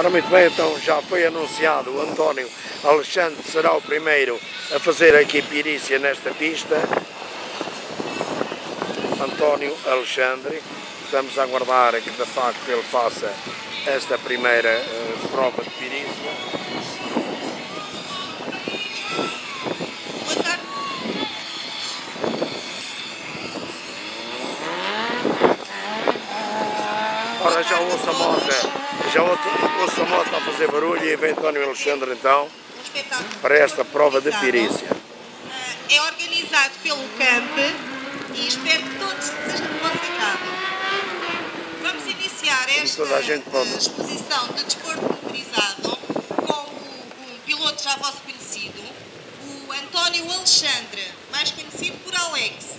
Ora, muito bem, então já foi anunciado o António Alexandre será o primeiro a fazer aqui pirícia nesta pista. António Alexandre, estamos a aguardar que de facto ele faça esta primeira uh, prova de pirícia. Ora, já ouço a moto já o Samoa está a fazer barulho e vem António Alexandre então para esta prova de pirícia. Eh, é organizado pelo CAMP e espero que todos estejam lado. Vamos iniciar esta eh, exposição de desporto motorizado com um piloto já vosso conhecido, o António Alexandre, mais conhecido por Alex.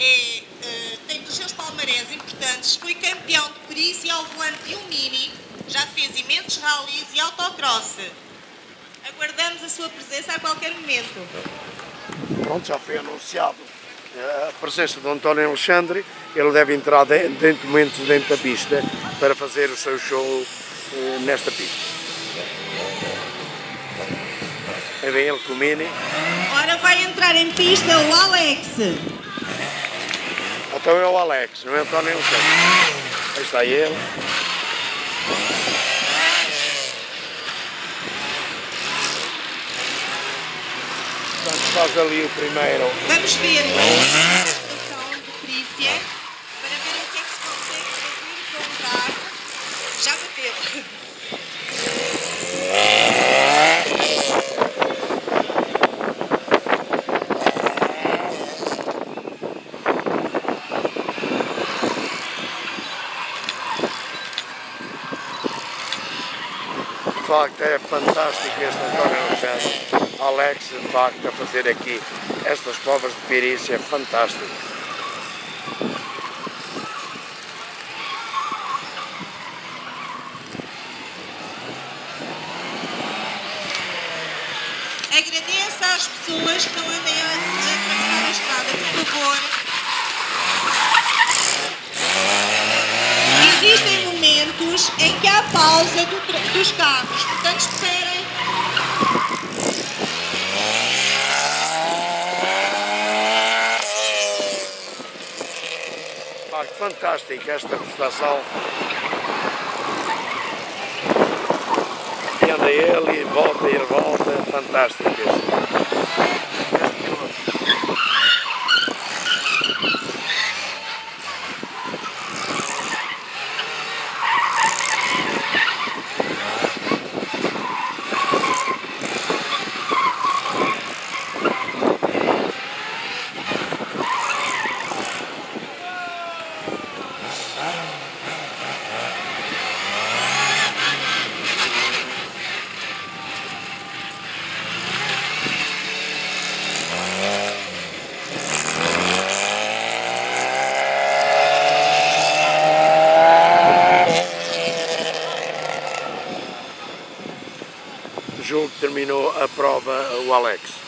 É, uh, tem dos seus palmarés importantes, foi campeão de perícia ao volante de um Mini já fez imensos rallies e autocross. Aguardamos a sua presença a qualquer momento. Pronto, já foi anunciado eh, a presença do António Alexandre. Ele deve entrar dentro de momentos dentro da pista para fazer o seu show eh, nesta pista. Aí vem ele com o Mini. Ora vai entrar em pista o Alex. Então é o Alex, não é o António Alexandre. Aí está ele. Portanto, faz ali o primeiro. Vamos ver a situação de Crícia para ver o que é que se consegue fazer com o carro. Já bateu. Facto é fantástico este António Alexandre, Alex, de facto, a fazer aqui estas provas de perícia, é fantástico. Agradeço às pessoas que não andem a atravessar a estrada, por favor. Em que há pausa do, dos carros, portanto esperem. Fantástica esta prestação. E anda ele volta e volta, fantástico terminou a prova o Alex.